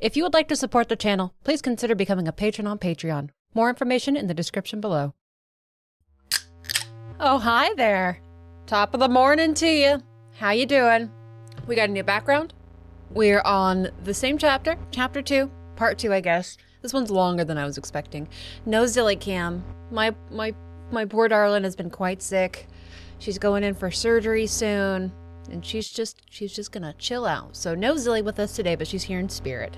If you would like to support the channel, please consider becoming a patron on Patreon. More information in the description below. Oh, hi there. Top of the morning to you. How you doing? We got a new background. We're on the same chapter, chapter 2, part 2, I guess. This one's longer than I was expecting. No Zilly Cam. My my my poor darling has been quite sick. She's going in for surgery soon, and she's just she's just gonna chill out. So no Zilly with us today, but she's here in spirit.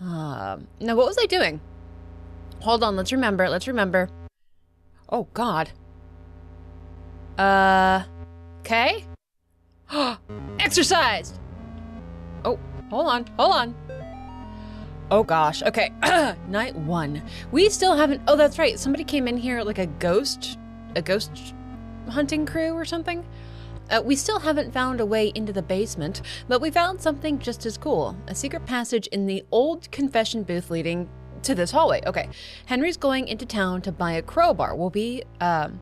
Um, now what was I doing? Hold on, let's remember. Let's remember. Oh God. Uh, okay. Exercised. Oh, hold on, hold on. Oh gosh. Okay. Night one. We still haven't. Oh, that's right. Somebody came in here like a ghost, a ghost hunting crew or something. Uh, we still haven't found a way into the basement, but we found something just as cool a secret passage in the old confession booth leading to this hallway. Okay. Henry's going into town to buy a crowbar. We'll be, um,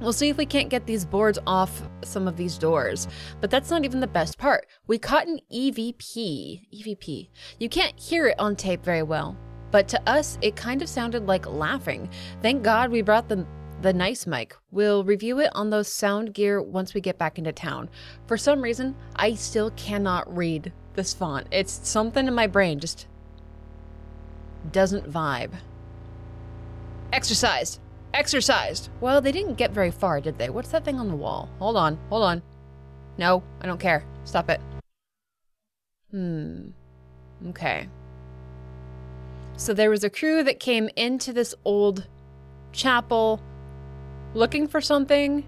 We'll see if we can't get these boards off some of these doors. But that's not even the best part. We caught an EVP. EVP. You can't hear it on tape very well. But to us, it kind of sounded like laughing. Thank God we brought the, the nice mic. We'll review it on those sound gear once we get back into town. For some reason, I still cannot read this font. It's something in my brain just doesn't vibe. Exercise. Exercised. Well, they didn't get very far, did they? What's that thing on the wall? Hold on, hold on. No, I don't care. Stop it. Hmm. Okay. So there was a crew that came into this old chapel looking for something.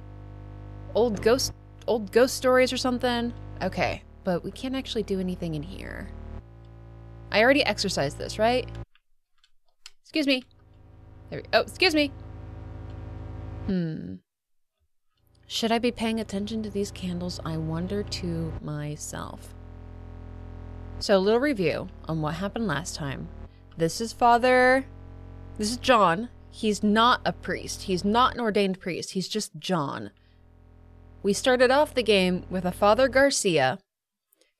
Old ghost old ghost stories or something. Okay, but we can't actually do anything in here. I already exercised this, right? Excuse me. There we, oh, excuse me. Hmm. Should I be paying attention to these candles? I wonder to myself. So, a little review on what happened last time. This is Father. This is John. He's not a priest. He's not an ordained priest. He's just John. We started off the game with a Father Garcia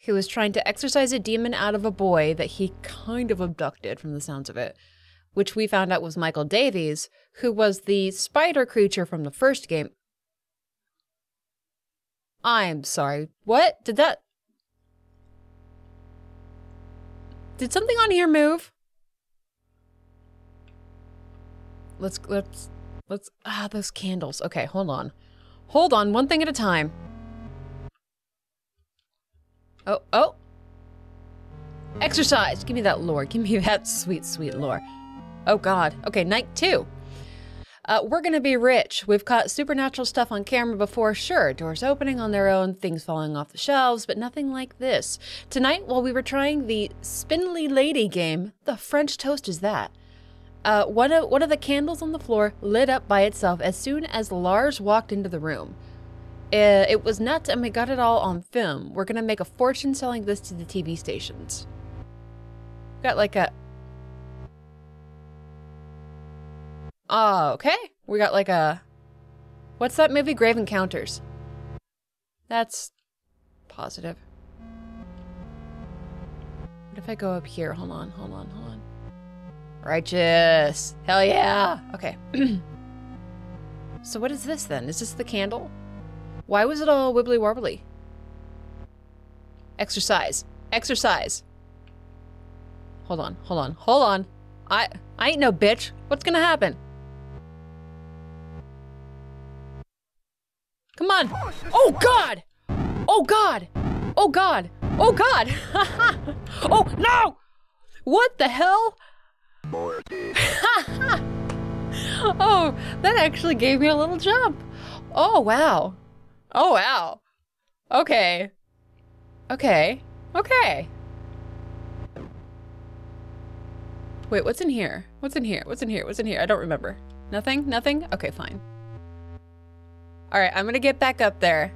who was trying to exorcise a demon out of a boy that he kind of abducted from the sounds of it which we found out was Michael Davies, who was the spider creature from the first game. I'm sorry. What? Did that. Did something on here move? Let's, let's, let's, ah, those candles. Okay, hold on. Hold on, one thing at a time. Oh, oh. Exercise. Give me that lore. Give me that sweet, sweet lore. Oh God. Okay, night two. Uh, we're gonna be rich. We've caught supernatural stuff on camera before, sure. Doors opening on their own, things falling off the shelves, but nothing like this. Tonight, while we were trying the Spindly Lady game, the French toast is that. Uh, one of one of the candles on the floor lit up by itself as soon as Lars walked into the room. Uh, it was nuts, and we got it all on film. We're gonna make a fortune selling this to the TV stations. Got like a Oh, okay. We got like a. What's that movie? Grave Encounters. That's positive. What if I go up here? Hold on, hold on, hold on. Righteous. Hell yeah. Okay. so what is this then? Is this the candle? Why was it all wibbly warbly? Exercise. Exercise. Hold on, hold on, hold on. I I ain't no bitch. What's gonna happen? Come on. Oh, God. Oh, God. Oh, God. Oh, God. oh, no. What the hell? oh, that actually gave me a little jump. Oh, wow. Oh, wow. Okay. Okay. Okay. Wait, what's in here? What's in here? What's in here? What's in here? I don't remember. Nothing? Nothing? Okay, fine. All right, I'm gonna get back up there,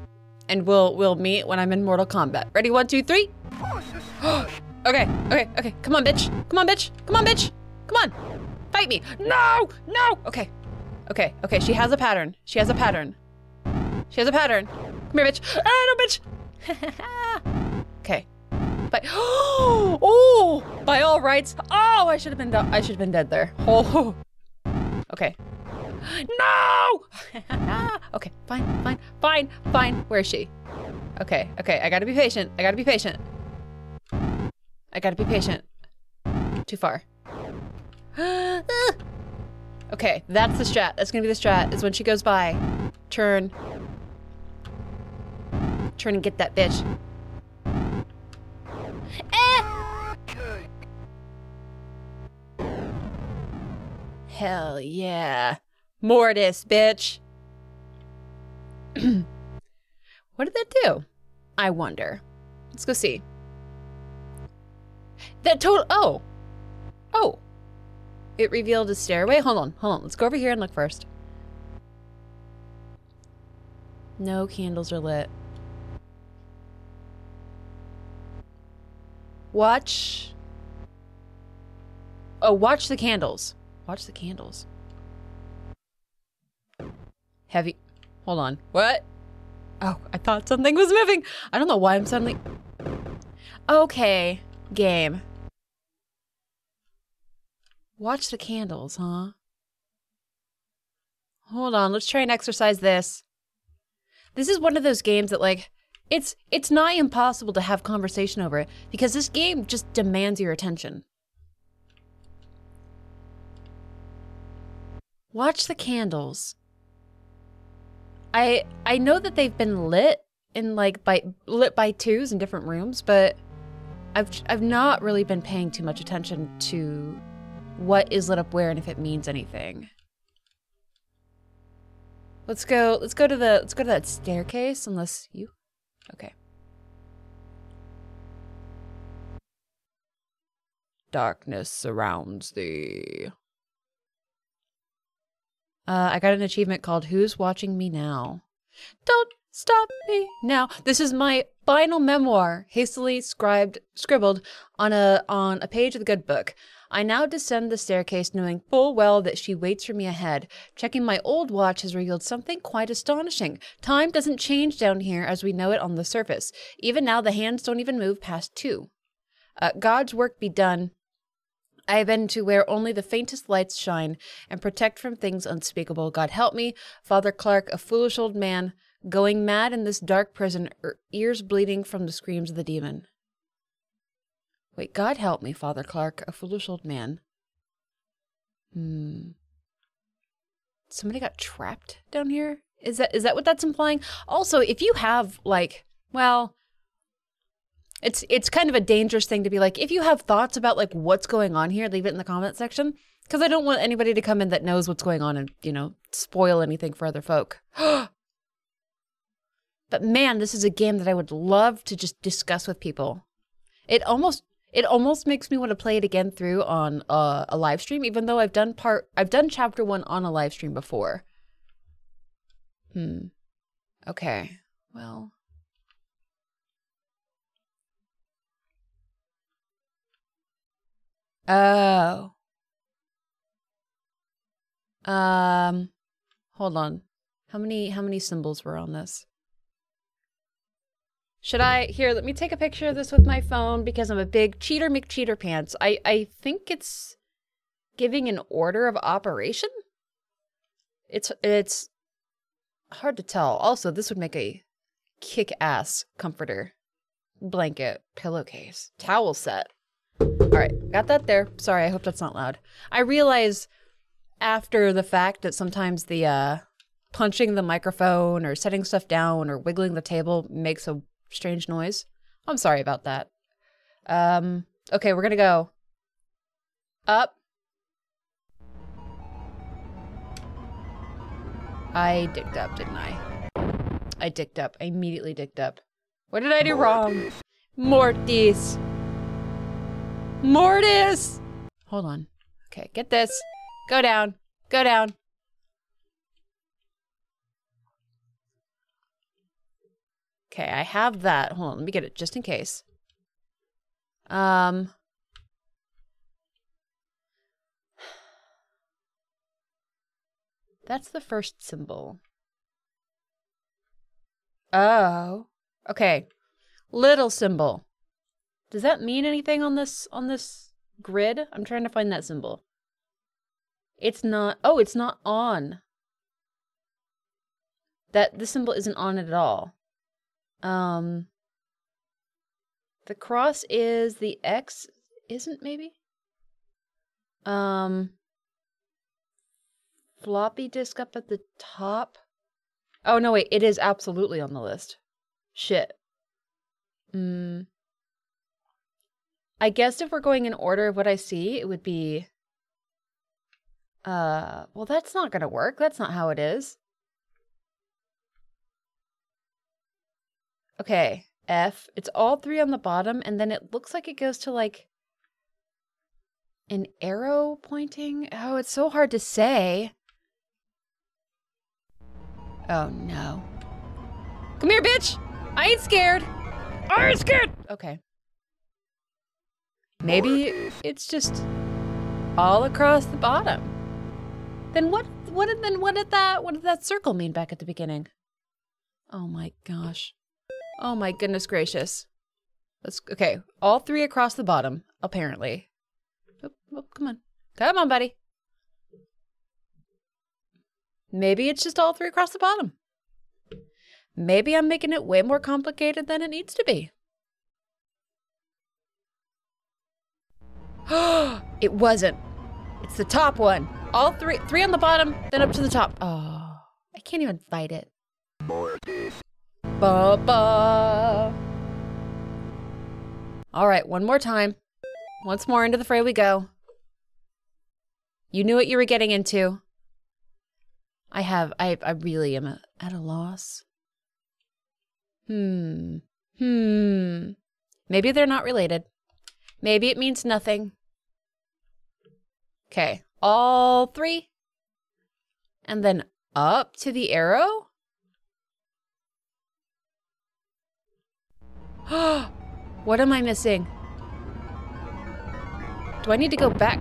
and we'll we'll meet when I'm in Mortal Kombat. Ready? One, two, three. okay, okay, okay. Come on, bitch. Come on, bitch. Come on, bitch. Come on. Fight me. No, no. Okay, okay, okay. She has a pattern. She has a pattern. She has a pattern. Come here, bitch. Ah, no, bitch. okay. But oh, By all rights. Oh, I should have been. I should have been dead there. Oh. Okay. No! okay, fine, fine, fine, fine. Where is she? Okay, okay, I gotta be patient. I gotta be patient. I gotta be patient. Too far. okay, that's the strat. That's gonna be the strat. Is when she goes by. Turn. Turn and get that bitch. Eh! Hell yeah. Mortis, bitch. what did that do? I wonder. Let's go see. That total. Oh. Oh. It revealed a stairway. Hold on. Hold on. Let's go over here and look first. No candles are lit. Watch. Oh, watch the candles. Watch the candles. Heavy. Hold on. What? Oh, I thought something was moving. I don't know why I'm suddenly. Okay, game. Watch the candles, huh? Hold on, let's try and exercise this. This is one of those games that like it's it's nigh impossible to have conversation over it because this game just demands your attention. Watch the candles. I I know that they've been lit in like by lit by twos in different rooms, but I've I've not really been paying too much attention to what is lit up where and if it means anything. Let's go let's go to the let's go to that staircase unless you Okay. Darkness surrounds thee. Uh, I got an achievement called Who's Watching Me Now? Don't stop me now. This is my final memoir, hastily scribed, scribbled on a on a page of the good book. I now descend the staircase knowing full well that she waits for me ahead. Checking my old watch has revealed something quite astonishing. Time doesn't change down here as we know it on the surface. Even now, the hands don't even move past two. Uh, God's work be done I have been to where only the faintest lights shine and protect from things unspeakable. God help me, Father Clark, a foolish old man, going mad in this dark prison, ears bleeding from the screams of the demon. Wait, God help me, Father Clark, a foolish old man. Hmm. Somebody got trapped down here? Is that is that what that's implying? Also, if you have like, well, it's it's kind of a dangerous thing to be like if you have thoughts about like what's going on here leave it in the comment section because i don't want anybody to come in that knows what's going on and you know spoil anything for other folk but man this is a game that i would love to just discuss with people it almost it almost makes me want to play it again through on uh, a live stream even though i've done part i've done chapter one on a live stream before hmm okay well Oh. Um, hold on. How many how many symbols were on this? Should I here? Let me take a picture of this with my phone because I'm a big cheater McCheater pants. I I think it's giving an order of operation. It's it's hard to tell. Also, this would make a kick-ass comforter, blanket, pillowcase, towel set. All right, got that there. Sorry, I hope that's not loud. I realize after the fact that sometimes the uh, punching the microphone or setting stuff down or wiggling the table makes a strange noise. I'm sorry about that. Um, okay, we're gonna go up. I dicked up, didn't I? I dicked up. I immediately dicked up. What did I do wrong? Mortis. Mortis! Hold on. Okay, get this. Go down. Go down. Okay, I have that. Hold on, let me get it just in case. Um. That's the first symbol. Oh. Okay. Little symbol. Does that mean anything on this on this Grid? I'm trying to find that symbol. It's not. Oh, it's not on. That the symbol isn't on it at all. Um. The cross is the X, isn't maybe? Um. Floppy disk up at the top. Oh no, wait, it is absolutely on the list. Shit. Hmm. I guess if we're going in order of what I see, it would be uh, well, that's not going to work. That's not how it is. Okay, F. It's all three on the bottom, and then it looks like it goes to like an arrow pointing. Oh, it's so hard to say. Oh no. Come here, bitch! I ain't scared! I ain't scared! Okay. Maybe it's just all across the bottom. Then what? What did then? What did that? What did that circle mean back at the beginning? Oh my gosh! Oh my goodness gracious! Let's okay. All three across the bottom, apparently. Oh, oh, come on, come on, buddy. Maybe it's just all three across the bottom. Maybe I'm making it way more complicated than it needs to be. it wasn't. It's the top one. All three, three on the bottom, then up to the top. Oh, I can't even fight it. Ba ba. All right, one more time. Once more into the fray we go. You knew what you were getting into. I have, I, I really am a, at a loss. Hmm. Hmm. Maybe they're not related. Maybe it means nothing. Okay, all three. And then up to the arrow. what am I missing? Do I need to go back?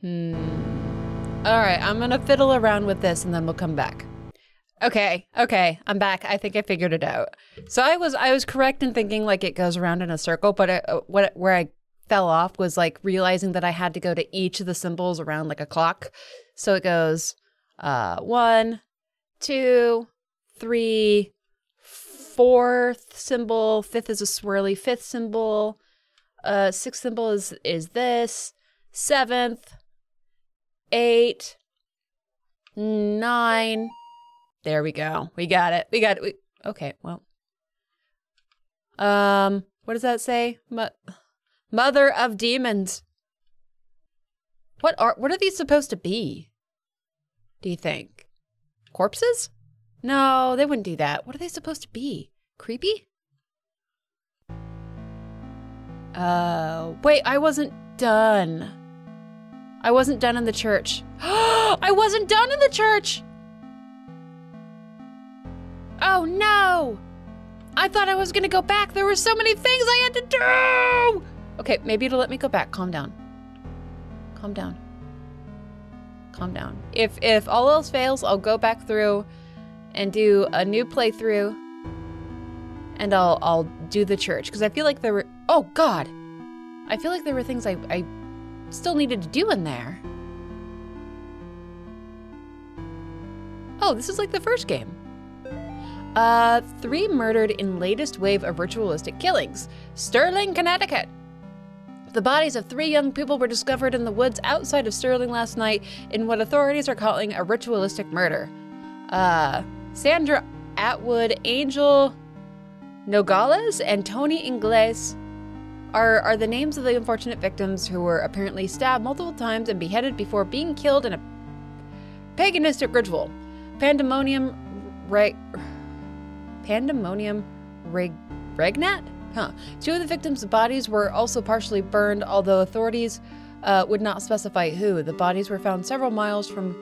Hmm. All right, I'm gonna fiddle around with this and then we'll come back. Okay, okay, I'm back. I think I figured it out. So I was I was correct in thinking like it goes around in a circle, but it, uh, what where I fell off was like realizing that I had to go to each of the symbols around like a clock. So it goes uh, one, two, three, fourth symbol, fifth is a swirly fifth symbol, uh, sixth symbol is is this, seventh, eight, nine. There we go. We got it. We got it. We, okay, well. Um, what does that say? But Mother of demons. What are what are these supposed to be? Do you think? Corpses? No, they wouldn't do that. What are they supposed to be? Creepy? Uh, wait, I wasn't done. I wasn't done in the church. I wasn't done in the church! Oh no! I thought I was gonna go back. There were so many things I had to do! Okay, maybe it'll let me go back. Calm down. Calm down. Calm down. If if all else fails, I'll go back through and do a new playthrough. And I'll I'll do the church because I feel like there were Oh god. I feel like there were things I I still needed to do in there. Oh, this is like the first game. Uh, three murdered in latest wave of ritualistic killings. Sterling, Connecticut. The bodies of three young people were discovered in the woods outside of Sterling last night in what authorities are calling a ritualistic murder. Uh, Sandra Atwood, Angel Nogales, and Tony Ingles are, are the names of the unfortunate victims who were apparently stabbed multiple times and beheaded before being killed in a paganistic ritual. Pandemonium Reg. Pandemonium Reg. Regnat? Huh. Two of the victims' bodies were also partially burned, although authorities uh, would not specify who. The bodies were found several miles from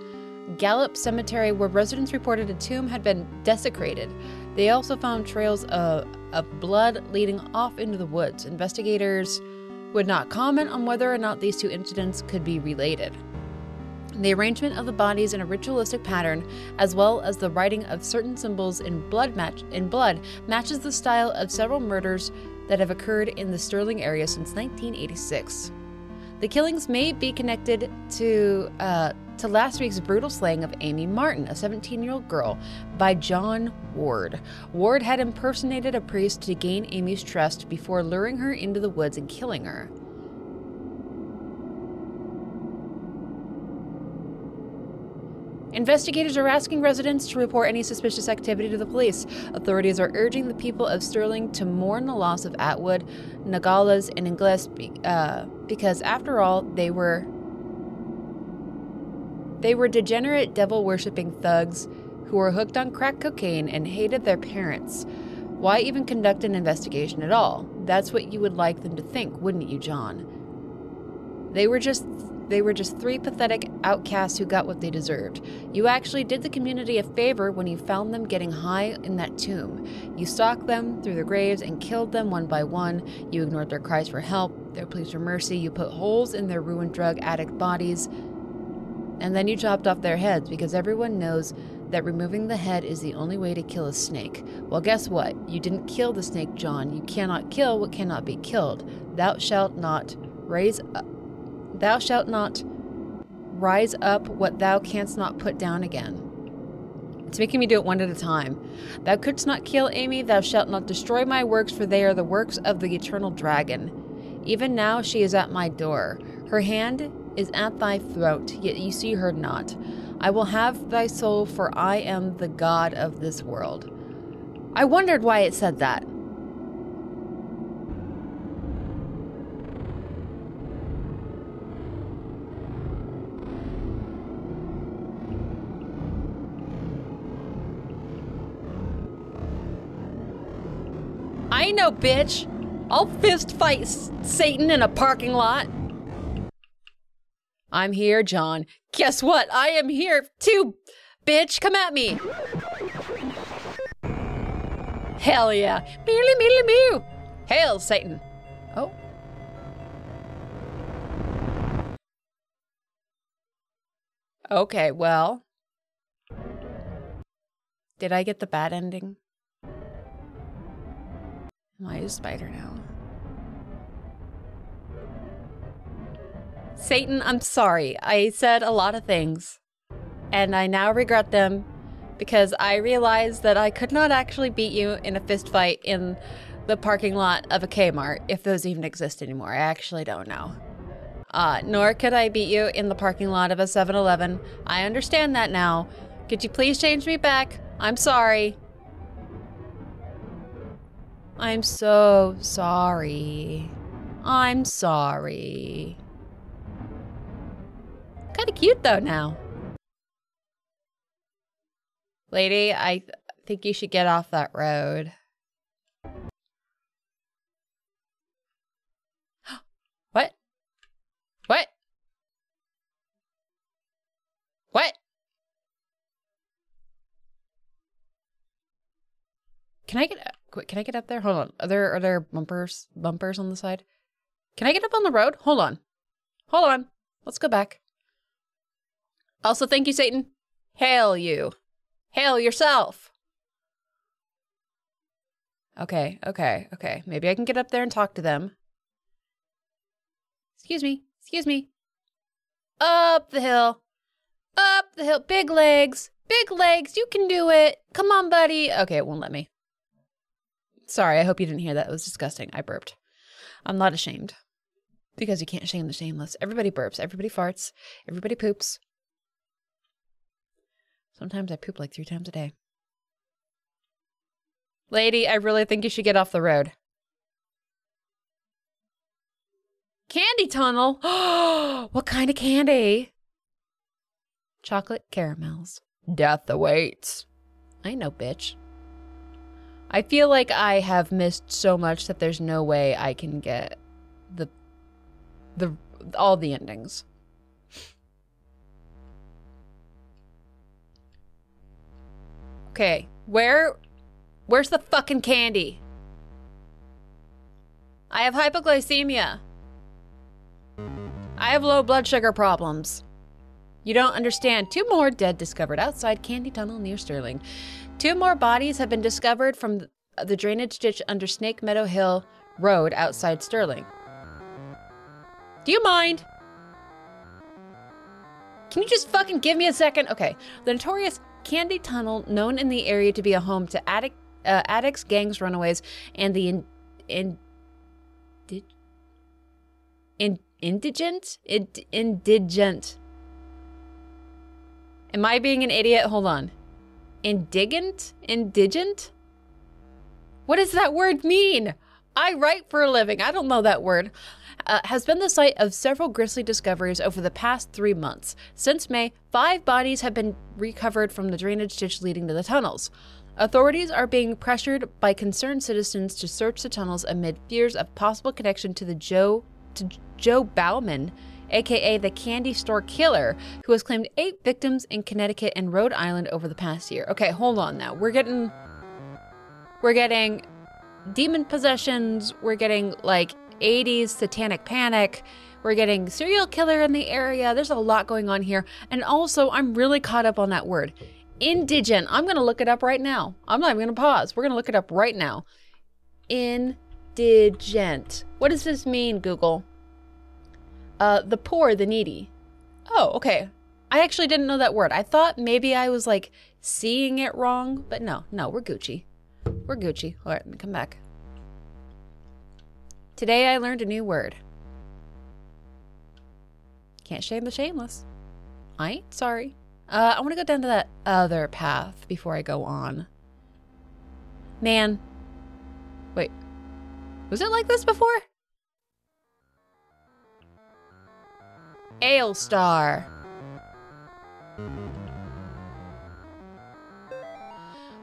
Gallup Cemetery, where residents reported a tomb had been desecrated. They also found trails of, of blood leading off into the woods. Investigators would not comment on whether or not these two incidents could be related. The arrangement of the bodies in a ritualistic pattern, as well as the writing of certain symbols in blood match in blood, matches the style of several murders that have occurred in the Sterling area since 1986. The killings may be connected to uh, to last week's brutal slaying of Amy Martin, a 17-year-old girl, by John Ward. Ward had impersonated a priest to gain Amy's trust before luring her into the woods and killing her. Investigators are asking residents to report any suspicious activity to the police. Authorities are urging the people of Sterling to mourn the loss of Atwood, Nogales, and Ingles uh, because, after all, they were they were degenerate, devil-worshipping thugs who were hooked on crack cocaine and hated their parents. Why even conduct an investigation at all? That's what you would like them to think, wouldn't you, John? They were just they were just three pathetic outcasts who got what they deserved. You actually did the community a favor when you found them getting high in that tomb. You stalked them through their graves and killed them one by one. You ignored their cries for help, their pleas for mercy. You put holes in their ruined drug addict bodies. And then you chopped off their heads because everyone knows that removing the head is the only way to kill a snake. Well, guess what? You didn't kill the snake, John. You cannot kill what cannot be killed. Thou shalt not raise up Thou shalt not rise up what thou canst not put down again. It's making me do it one at a time. Thou couldst not kill Amy, thou shalt not destroy my works, for they are the works of the eternal dragon. Even now she is at my door. Her hand is at thy throat, yet you see her not. I will have thy soul, for I am the God of this world. I wondered why it said that. Bitch. I'll fist fight Satan in a parking lot. I'm here, John. Guess what? I am here too, bitch. Come at me. Hell yeah. Mealy, mealy, mew. Hail, Satan. Oh. Okay, well. Did I get the bad ending? Am I a spider now? Satan, I'm sorry. I said a lot of things. And I now regret them because I realized that I could not actually beat you in a fist fight in the parking lot of a Kmart, if those even exist anymore. I actually don't know. Uh, nor could I beat you in the parking lot of a 7 Eleven. I understand that now. Could you please change me back? I'm sorry. I'm so sorry. I'm sorry. Kind of cute though now. Lady, I th think you should get off that road. what? What? What? Can I get Can I get up there? Hold on. Are there are there bumpers bumpers on the side? Can I get up on the road? Hold on. Hold on. Let's go back. Also, thank you, Satan. Hail you. Hail yourself. Okay, okay, okay. Maybe I can get up there and talk to them. Excuse me. Excuse me. Up the hill. Up the hill. Big legs. Big legs. You can do it. Come on, buddy. Okay, it won't let me. Sorry, I hope you didn't hear that. It was disgusting. I burped. I'm not ashamed. Because you can't shame the shameless. Everybody burps, everybody farts, everybody poops. Sometimes I poop like three times a day. Lady, I really think you should get off the road. Candy tunnel? what kind of candy? Chocolate caramels. Death awaits. I know, bitch. I feel like I have missed so much that there's no way I can get the the all the endings. Okay, where where's the fucking candy? I have hypoglycemia. I have low blood sugar problems. You don't understand. Two more dead discovered outside Candy Tunnel near Sterling. Two more bodies have been discovered from the drainage ditch under Snake Meadow Hill Road outside Sterling. Do you mind? Can you just fucking give me a second? Okay. The notorious Candy Tunnel, known in the area to be a home to addict, uh, addicts, gangs, runaways, and the in, in, did, in indigent, Ind, indigent. Am I being an idiot? Hold on. Indigent, indigent. What does that word mean? I write for a living. I don't know that word uh, has been the site of several grisly discoveries over the past three months. Since May, five bodies have been recovered from the drainage ditch leading to the tunnels. Authorities are being pressured by concerned citizens to search the tunnels amid fears of possible connection to the Joe to Joe Bauman, aka the candy store killer, who has claimed eight victims in Connecticut and Rhode Island over the past year. Okay, hold on now. We're getting we're getting demon possessions, we're getting like 80s satanic panic. We're getting serial killer in the area. There's a lot going on here. And also, I'm really caught up on that word. Indigent. I'm going to look it up right now. I'm not even going to pause. We're going to look it up right now. Indigent. What does this mean, Google? Uh, the poor, the needy. Oh, okay. I actually didn't know that word. I thought maybe I was like seeing it wrong, but no, no, we're Gucci. We're Gucci. All right, let me come back. Today I learned a new word. Can't shame the shameless. I ain't sorry. Uh, I want to go down to that other path before I go on. Man. Wait. Was it like this before? Ale Star.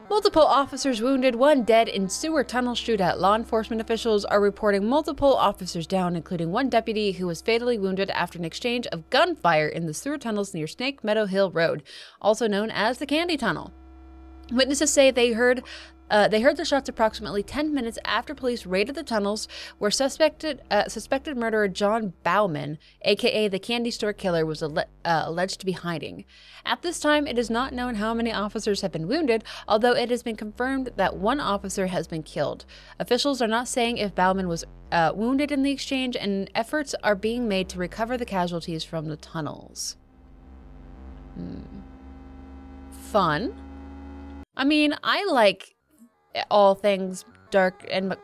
Multiple officers wounded, one dead in sewer tunnel shootout. Law enforcement officials are reporting multiple officers down, including one deputy who was fatally wounded after an exchange of gunfire in the sewer tunnels near Snake Meadow Hill Road, also known as the Candy Tunnel. Witnesses say they heard uh, they heard the shots approximately 10 minutes after police raided the tunnels where suspected uh, suspected murderer John Bauman, aka the candy store killer, was alle- uh, alleged to be hiding. At this time, it is not known how many officers have been wounded, although it has been confirmed that one officer has been killed. Officials are not saying if Bauman was uh, wounded in the exchange, and efforts are being made to recover the casualties from the tunnels. Hmm. Fun. I mean, I like all things dark and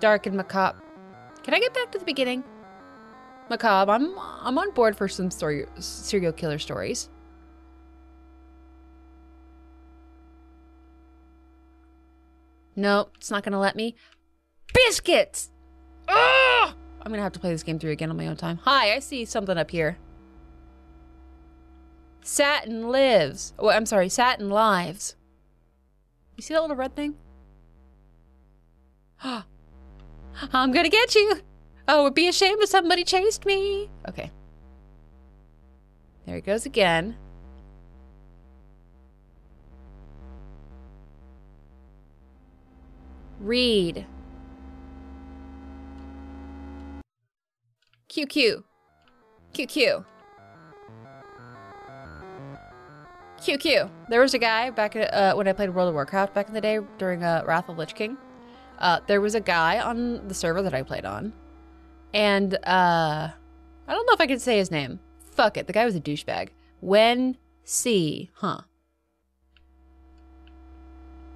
dark and macabre. Can I get back to the beginning? Macabre. I'm I'm on board for some story serial killer stories. No, it's not gonna let me. Biscuits. Oh! I'm gonna have to play this game through again on my own time. Hi, I see something up here. Satin lives. Oh, I'm sorry, Satin lives. You see that little red thing? I'm gonna get you. Oh, it'd be a shame if somebody chased me. Okay. There he goes again. Read. QQ. QQ. QQ. There was a guy back uh, when I played World of Warcraft back in the day during uh, Wrath of Lich King. Uh, there was a guy on the server that I played on, and uh, I don't know if I can say his name. Fuck it, the guy was a douchebag. When C, huh?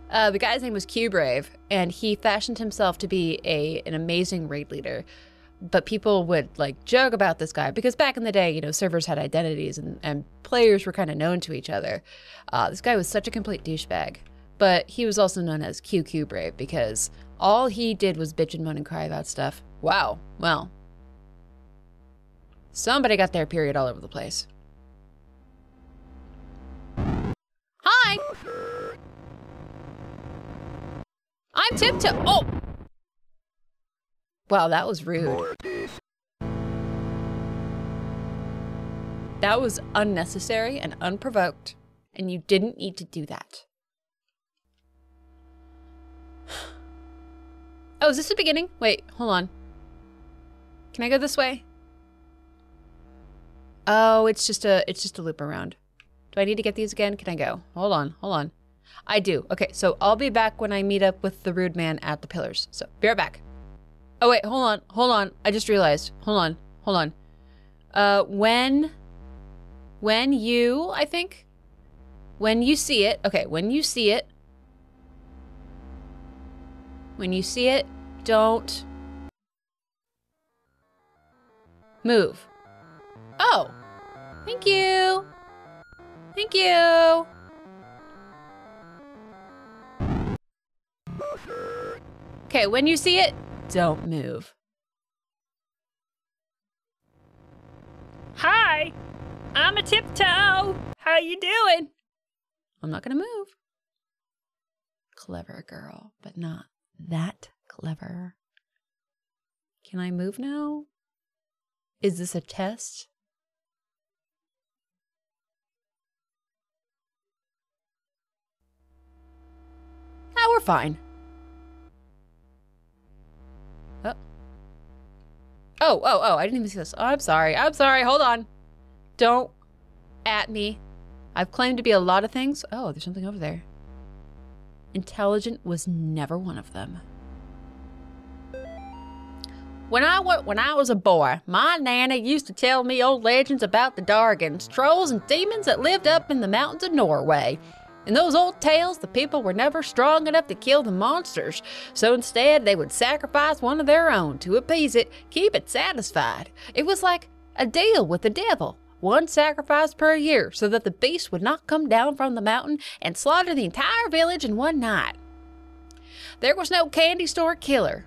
Uh, the guy's name was Q Brave, and he fashioned himself to be a an amazing raid leader but people would like joke about this guy because back in the day, you know, servers had identities and, and players were kind of known to each other. Uh, this guy was such a complete douchebag, but he was also known as QQ Brave because all he did was bitch and moan and cry about stuff. Wow. Well, somebody got their period all over the place. Hi. I'm tiptoe. Oh. Wow, that was rude. That was unnecessary and unprovoked, and you didn't need to do that. Oh, is this the beginning? Wait, hold on. Can I go this way? Oh, it's just a it's just a loop around. Do I need to get these again? Can I go? Hold on, hold on. I do. Okay, so I'll be back when I meet up with the rude man at the pillars. So be right back. Oh wait, hold on, hold on. I just realized. Hold on, hold on. Uh, when, when you, I think, when you see it. Okay, when you see it. When you see it, don't move. Oh, thank you. Thank you. Okay, when you see it, don't move. Hi, I'm a tiptoe. How you doing? I'm not gonna move. Clever girl, but not that clever. Can I move now? Is this a test? Ah, we're fine. Oh, oh, oh, I didn't even see this. Oh, I'm sorry. I'm sorry. Hold on. Don't at me. I've claimed to be a lot of things. Oh, there's something over there. Intelligent was never one of them. When I, when I was a boy, my nana used to tell me old legends about the Dargans, trolls and demons that lived up in the mountains of Norway. In those old tales, the people were never strong enough to kill the monsters, so instead they would sacrifice one of their own to appease it, keep it satisfied. It was like a deal with the devil. One sacrifice per year, so that the beast would not come down from the mountain and slaughter the entire village in one night. There was no candy store killer.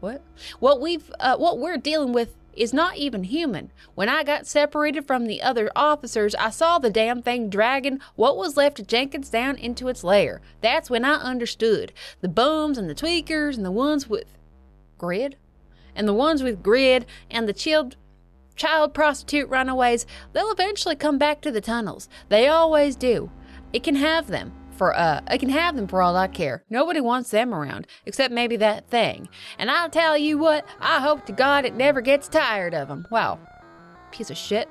What? What we've, uh, what we're dealing with is not even human. When I got separated from the other officers, I saw the damn thing dragging what was left of Jenkins down into its lair. That's when I understood. The bums and the tweakers and the ones with grid, and the ones with grid and the child child prostitute runaways, they'll eventually come back to the tunnels. They always do. It can have them for uh I can have them for all I care. Nobody wants them around, except maybe that thing. And I'll tell you what, I hope to God it never gets tired of them. Wow. Piece of shit.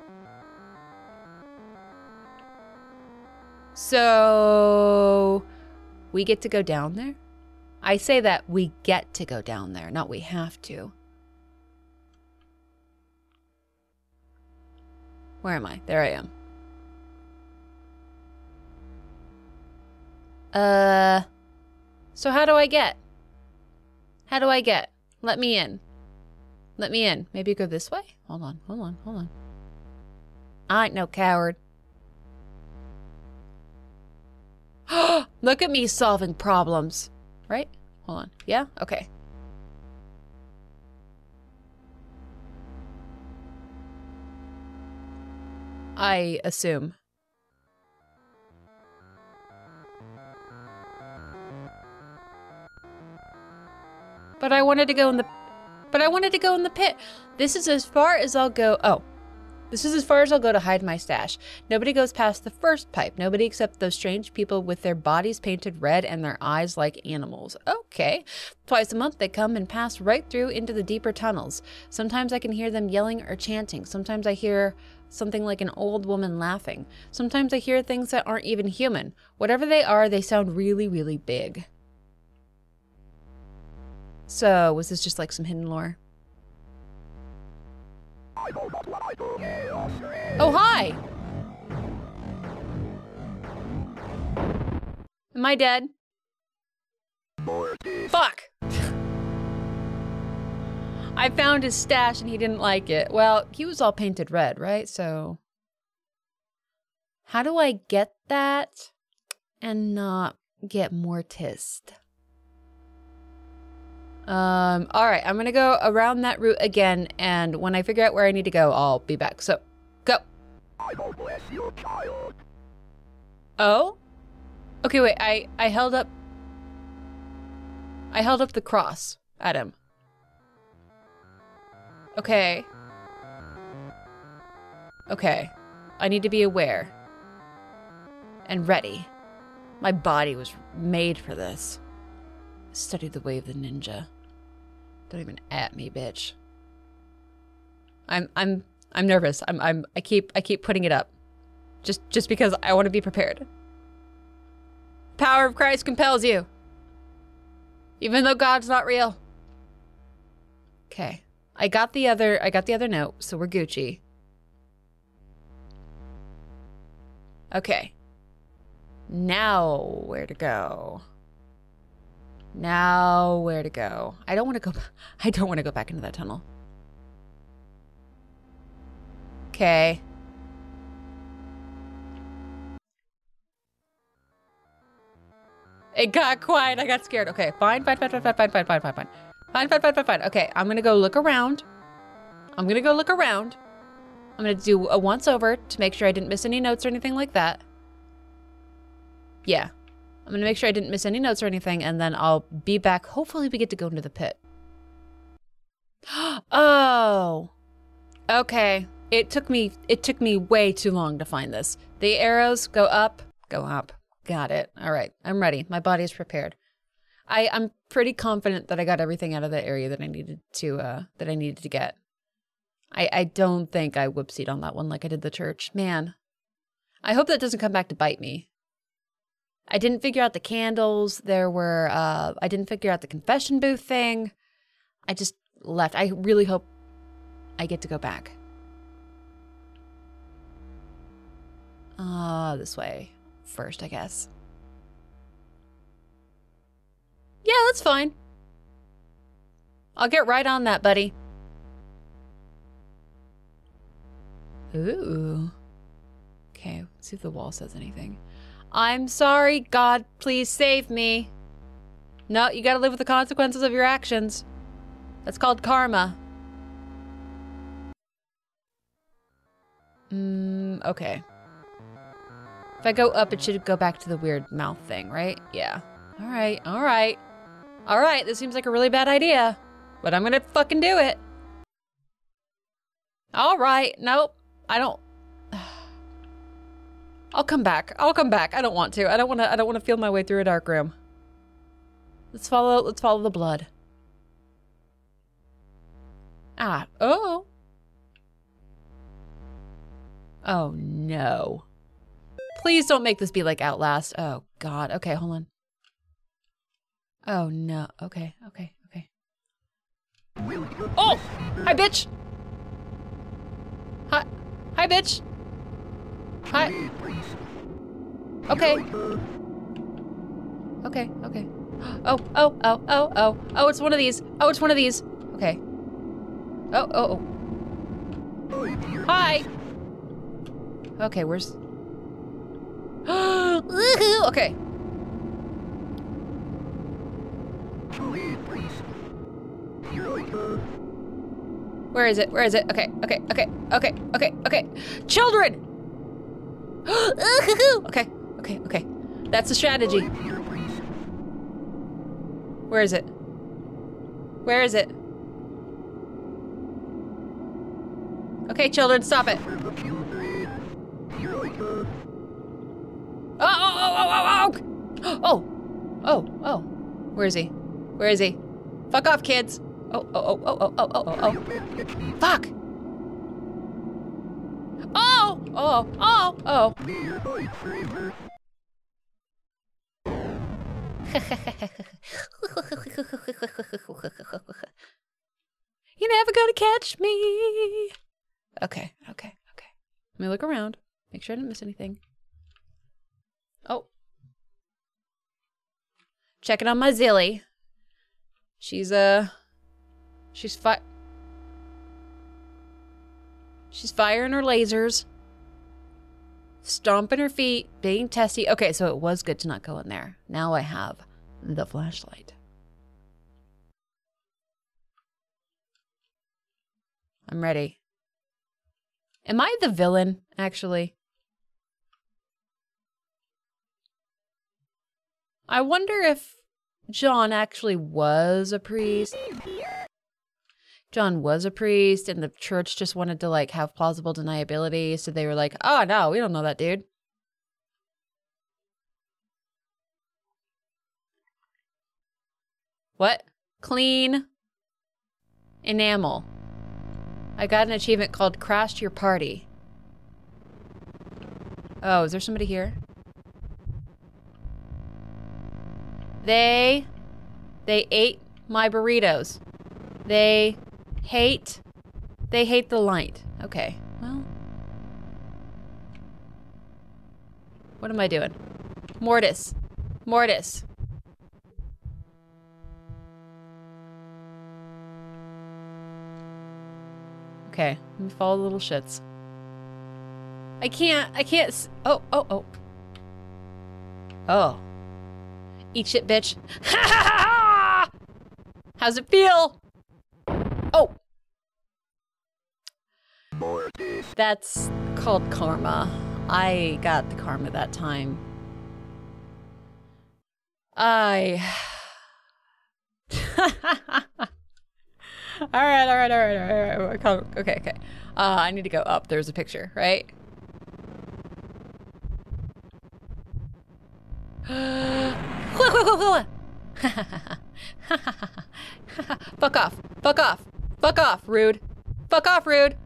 So we get to go down there? I say that we get to go down there, not we have to. Where am I? There I am. Uh, so how do I get? How do I get? Let me in. Let me in. Maybe go this way? Hold on, hold on, hold on. I ain't no coward. Look at me solving problems. Right? Hold on. Yeah? Okay. I assume. But I wanted to go in the but I wanted to go in the pit. This is as far as I'll go. Oh. This is as far as I'll go to hide my stash. Nobody goes past the first pipe. Nobody except those strange people with their bodies painted red and their eyes like animals. Okay. Twice a month they come and pass right through into the deeper tunnels. Sometimes I can hear them yelling or chanting. Sometimes I hear something like an old woman laughing. Sometimes I hear things that aren't even human. Whatever they are, they sound really, really big. So, was this just like some hidden lore? Oh, hi! Am I dead? Fuck! I found his stash and he didn't like it. Well, he was all painted red, right? So. How do I get that and not get mortised? Um, all right, I'm gonna go around that route again, and when I figure out where I need to go, I'll be back. So, go. Oh? Okay, wait, I, I held up... I held up the cross at him. Okay. Okay. I need to be aware. And ready. My body was made for this. Study the way of the ninja. Don't even at me, bitch. I'm I'm I'm nervous. I'm I'm I keep I keep putting it up. Just just because I want to be prepared. power of Christ compels you. Even though God's not real. Okay. I got the other I got the other note, so we're Gucci. Okay. Now where to go? Now where to go? I don't want to go I don't want to go back into that tunnel. Okay. It got quiet. I got scared. Okay, fine, fine, fine, fine, fine, fine, fine, fine, fine, fine. Fine, fine, fine, fine, fine. Okay, I'm gonna go look around. I'm gonna go look around. I'm gonna do a once over to make sure I didn't miss any notes or anything like that. Yeah. I'm gonna make sure I didn't miss any notes or anything, and then I'll be back. Hopefully we get to go into the pit. oh. Okay. It took me it took me way too long to find this. The arrows go up, go up. Got it. All right. I'm ready. My body is prepared. I, I'm pretty confident that I got everything out of the area that I needed to uh that I needed to get. I, I don't think I whoopsied on that one like I did the church. Man. I hope that doesn't come back to bite me. I didn't figure out the candles. There were uh I didn't figure out the confession booth thing. I just left. I really hope I get to go back. Ah, uh, this way first, I guess. Yeah, that's fine. I'll get right on that, buddy. Ooh. Okay, see if the wall says anything. I'm sorry, God, please save me. No, you gotta live with the consequences of your actions. That's called karma. Mm, okay. If I go up, it should go back to the weird mouth thing, right? Yeah. All right, all right. All right, this seems like a really bad idea, but I'm gonna fucking do it. All right, nope, I don't. I'll come back. I'll come back. I don't want to. I don't want to. I don't want to feel my way through a dark room. Let's follow. Let's follow the blood. Ah. Oh. Oh no. Please don't make this be like Outlast. Oh, God. Okay, hold on. Oh, no. Okay, okay, okay. Oh! Hi, bitch! Hi. Hi, bitch! Hi. Okay. Okay, okay. Oh, oh, oh, oh, oh. Oh, it's one of these. Oh, it's one of these. Okay. Oh, oh, oh. Hi! Okay, where's... okay. Where is it? Where is it? Okay, okay, okay, okay, okay, okay. Children! okay, okay, okay. That's the strategy. Where is it? Where is it? Okay, children, stop it. Oh, oh, oh, oh, oh, oh, oh, oh, oh. Where is he? Where is he? Fuck off, kids. Oh, oh, oh, oh, oh, oh, oh, oh. Fuck. Oh, oh, oh. You're never gonna catch me. Okay, okay, okay. Let me look around. Make sure I didn't miss anything. Oh. Checking on my Zilly. She's, uh... She's fi- She's firing her lasers. Stomping her feet, being testy. Okay, so it was good to not go in there. Now I have the flashlight. I'm ready. Am I the villain, actually? I wonder if John actually was a priest. John was a priest and the church just wanted to like have plausible deniability, so they were like, "Oh no, we don't know that dude." What? Clean enamel. I got an achievement called Crashed Your Party. Oh, is there somebody here? They, they ate my burritos. They hate, they hate the light. Okay, well. What am I doing? Mortis. Mortis. Okay, let me follow the little shits. I can't, I can't, s- oh, oh, oh. Oh. Eat shit, bitch. How's it feel? That's called karma. I got the karma that time. I. all right, all right, all right, all right, all right. Okay, okay. Uh, I need to go up. There's a picture, right? Fuck off. Fuck off. Fuck off, rude. Fuck off, rude.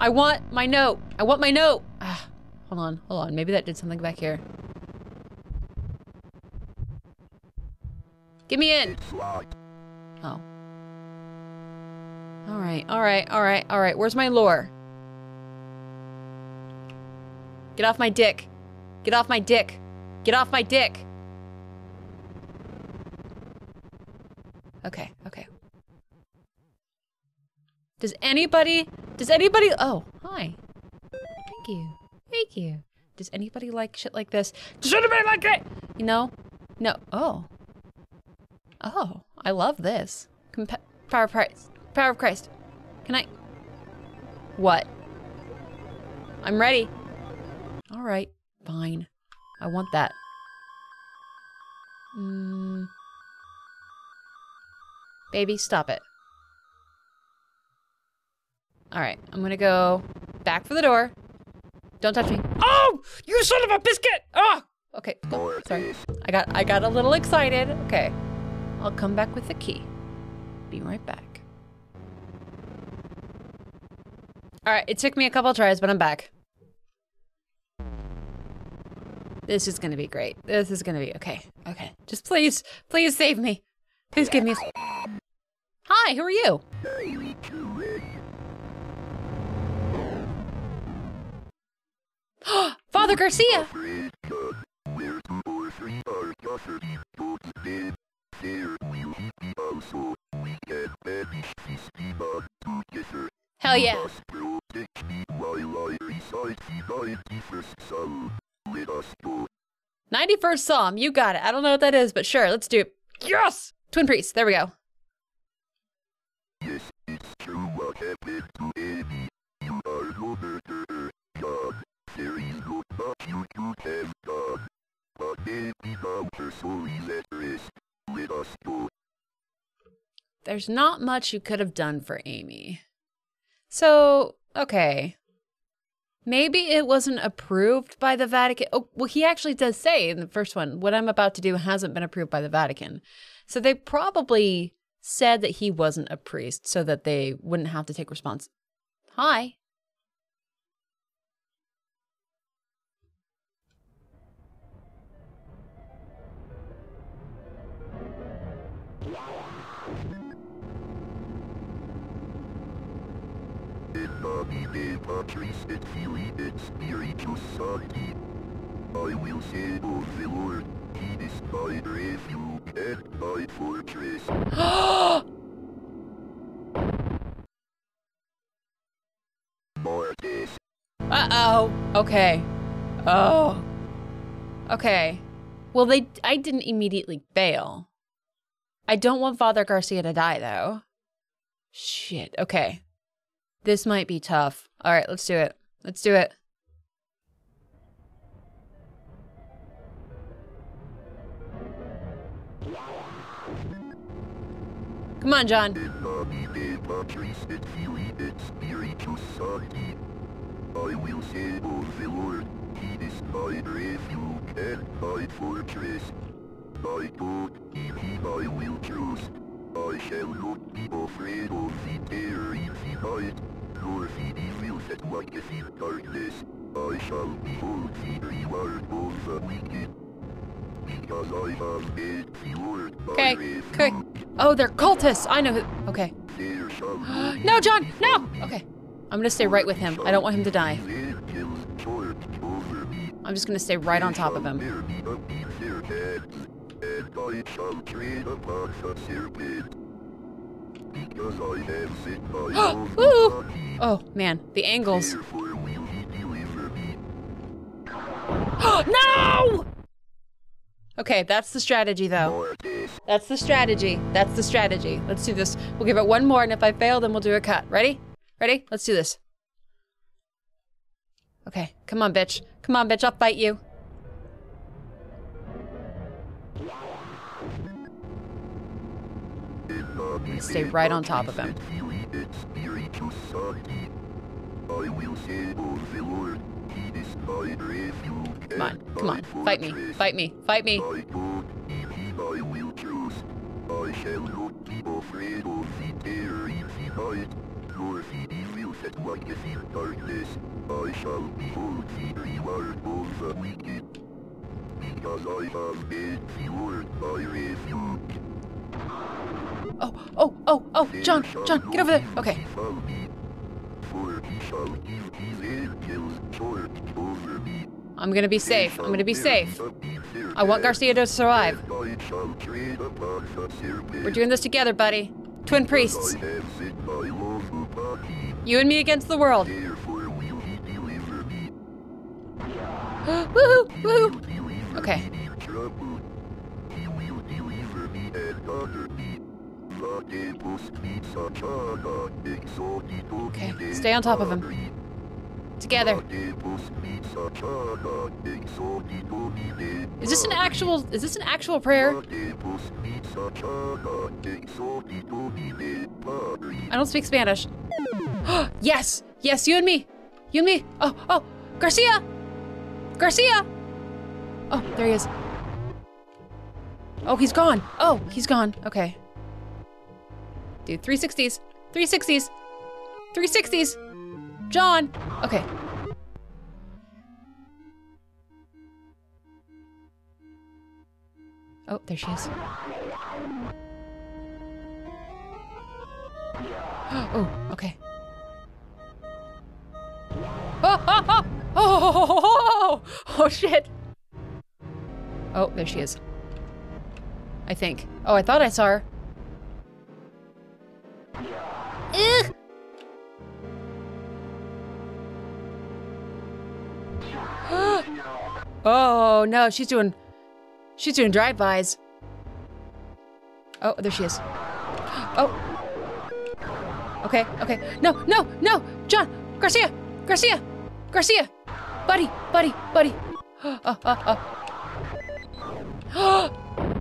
I want my note. I want my note. Ah, hold on, hold on. Maybe that did something back here. Get me in. Oh. All right, all right, all right, all right. Where's my lore? Get off my dick. Get off my dick. Get off my dick. Okay, okay. Does anybody, does anybody, oh, hi. Thank you. Thank you. Does anybody like shit like this? Does anybody like it? You know? No. Oh. Oh, I love this. Compa- power of Christ. Power of Christ. Can I? What? I'm ready. All right, fine. I want that. Mm. Baby, stop it. All right, I'm gonna go back for the door. Don't touch me. Oh, you son of a biscuit! Oh, okay. go. Sorry, I got I got a little excited. Okay, I'll come back with the key. Be right back. All right, it took me a couple tries, but I'm back. This is gonna be great. This is gonna be okay. Okay, just please, please save me. Please give me. Hi, who are you? Father Garcia. Hell yeah. 91st Psalm, you got it. I don't know what that is, but sure, let's do it. Yes! Twin Priests, there we go. Yes, it's true what happened to. Us. There's not much you could have done for Amy. So, okay. Maybe it wasn't approved by the Vatican. Oh, well, he actually does say in the first one, what I'm about to do hasn't been approved by the Vatican. So they probably said that he wasn't a priest so that they wouldn't have to take response. Hi. In nomine Patris et Filii et Spiritus Sancti. I will say of the Lord, He is my refuge and my fortress. Mortis. Uh oh. Okay. Oh. Okay. Well, they. I didn't immediately fail. I don't want Father Garcia to die, though. Shit. Okay. This might be tough. All right, let's do it. Let's do it. Come on, John. I will say of the Lord, He is my refuge and my fortress. My God, in Him I will trust. I shall not be afraid of the terror in the night, nor the evil that walketh in darkness. I shall behold the reward of the wicked. Because I have been fueled by Okay, okay. Oh, they're cultists. I know who. Okay. There shall be No, John, no. Okay. I'm gonna stay right with him. I don't want him to die. angels charged over me. I'm just gonna stay right on top of him. The serpent. Because I Ooh. Oh man, the angles. no! Okay, that's the strategy though. That's the strategy. That's the strategy. Let's do this. We'll give it one more, and if I fail, then we'll do a cut. Ready? Ready? Let's do this. Okay, come on, bitch. Come on, bitch. I'll fight you. Stay right on top of him. I will say of the Lord, he is my refuge. Come on, come on. Fight me. Fight me. Fight me. My God, in him I will trust. I shall not be afraid of the terror in the night, nor the evil that walketh in darkness. I shall behold the reward of the wicked. Because I have made the Lord my refuge. Oh, oh, oh, oh, John, John, get over there. Okay. I'm gonna be safe. I'm gonna be safe. I want Garcia to survive. We're doing this together, buddy. Twin priests. You and me against the world. Woohoo, woohoo. Okay. Okay, stay on top of him. Together. Is this an actual? Is this an actual prayer? I don't speak Spanish. yes, yes, you and me, you and me. Oh, oh, Garcia, Garcia. Oh, there he is. Oh, he's gone. Oh, he's gone. Okay. Dude, 360s, 360s, 360s. John. Okay. Oh, there she is. Oh, okay. Oh, oh, oh, oh, oh, oh, oh, shit. Oh, there she is. I think. Oh, I thought I saw her. Ugh. oh no, she's doing she's doing drive-bys. Oh, there she is. Oh. Okay, okay. No, no, no! John! Garcia! Garcia! Garcia! Buddy, buddy, buddy. Oh, oh, oh.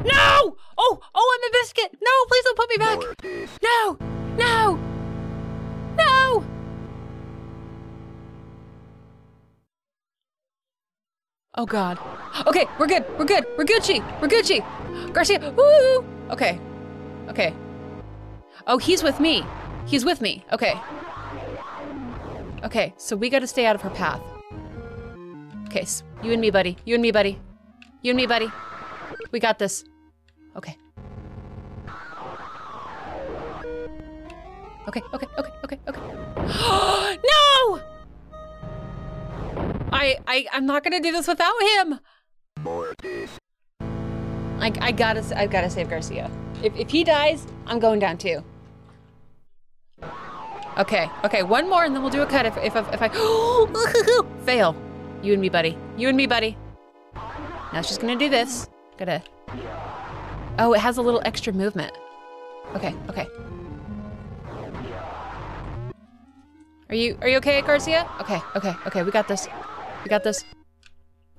no! Oh, oh, I'm a biscuit! No, please don't put me back! No! No! No! Oh god. Okay, we're good. We're good. We're Gucci. We're Gucci. Garcia. Woo! Okay. Okay. Oh, he's with me. He's with me. Okay. Okay, so we gotta stay out of her path. Okay, so you and me, buddy. You and me, buddy. You and me, buddy. We got this. Okay. Okay, okay, okay, okay, okay. no! I, I, I'm not gonna do this without him. I, I gotta, I gotta save Garcia. If, if he dies, I'm going down too. Okay, okay, one more and then we'll do a cut if, if, if I fail. You and me, buddy. You and me, buddy. Now she's gonna do this. Gotta. Oh, it has a little extra movement. Okay, okay. Are you are you okay, Garcia? Okay, okay, okay. We got this. We got this.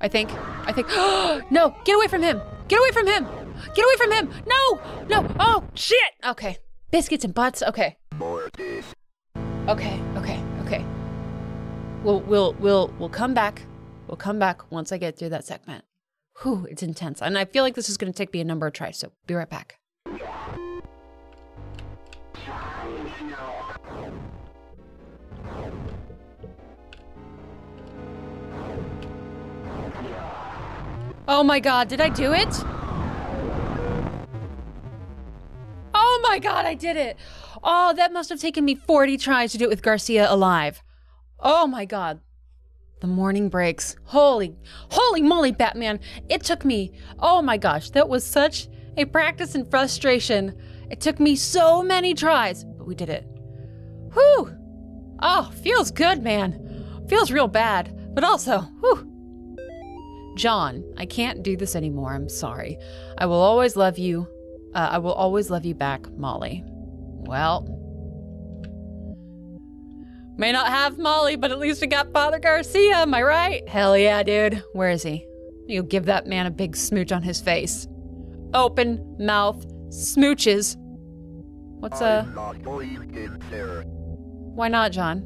I think. I think. no! Get away from him! Get away from him! Get away from him! No! No! Oh shit! Okay. Biscuits and butts. Okay. Okay. Okay. Okay. We'll we'll we'll we'll come back. We'll come back once I get through that segment whew, it's intense. And I feel like this is going to take me a number of tries, so be right back. Oh my god, did I do it? Oh my god, I did it! Oh, that must have taken me 40 tries to do it with Garcia alive. Oh my god. The morning breaks. Holy, holy moly, Batman. It took me, oh my gosh, that was such a practice in frustration. It took me so many tries, but we did it. Whew! Oh, feels good, man. Feels real bad, but also, whew. John, I can't do this anymore. I'm sorry. I will always love you. Uh, I will always love you back, Molly. Well, may not have Molly, but at least we got Father Garcia. Am I right? Hell yeah, dude. Where is he? You give that man a big smooch on his face. Open mouth smooches. What's uh? I'm not going in there. Why not, John?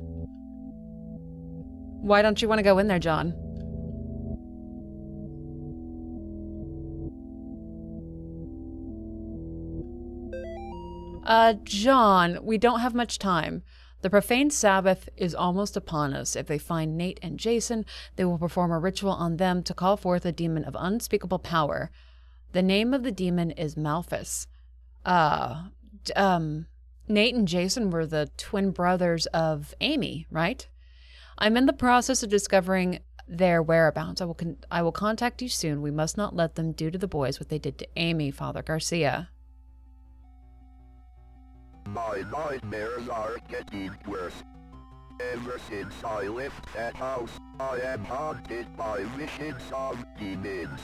Why don't you want to go in there, John? Uh, John, we don't have much time. The profane Sabbath is almost upon us. If they find Nate and Jason, they will perform a ritual on them to call forth a demon of unspeakable power. The name of the demon is Malphas. Uh, um, Nate and Jason were the twin brothers of Amy, right? I'm in the process of discovering their whereabouts. I will con- I will contact you soon. We must not let them do to the boys what they did to Amy, Father Garcia. My nightmares are getting worse. Ever since I left that house, I am haunted by visions of demons.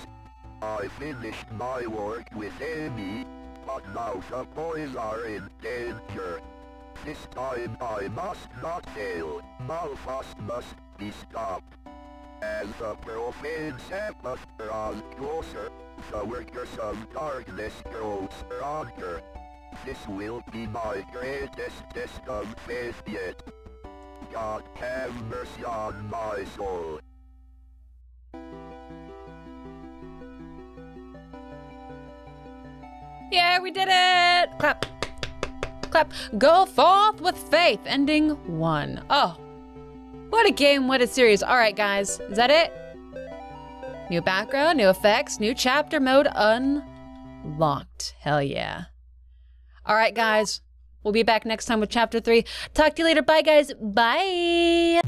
I finished my work with Amy, but now the boys are in danger. This time I must not fail. Malphas must be stopped. As the profane Sabbath draws closer, the workers of darkness grow stronger. This will be my greatest test of faith yet. God have mercy on my soul. Yeah, we did it! Clap. Clap. Go forth with faith. Ending one. Oh. What a game, what a series. All right, guys. Is that it? New background, new effects, new chapter mode unlocked. Hell yeah. All right, guys. We'll be back next time with chapter three. Talk to you later. Bye, guys. Bye.